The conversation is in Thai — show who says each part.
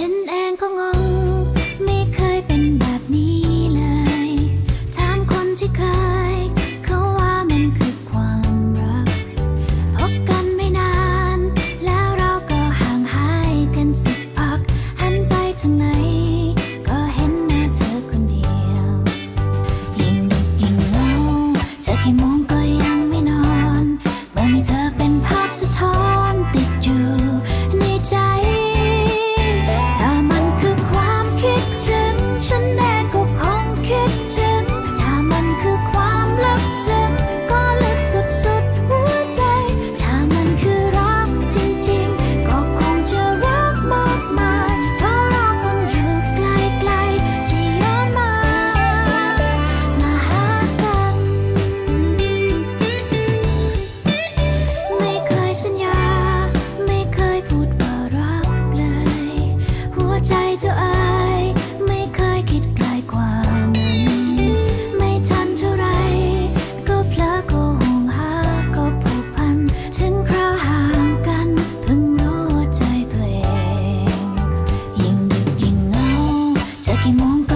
Speaker 1: ฉันเองก็งง ไม่เคยเป็นแบบนี้เลยถามคนที่เคย เขาว่ามันคือความรักพบกันไม่นาน แล้วเราก็ห่างหายกันสักพัก หันไปทางไหน ก็เห็นหน้าเธอคนเดียว ยิ่งดึกยิ่งเหงาเธกี่โมง I'm on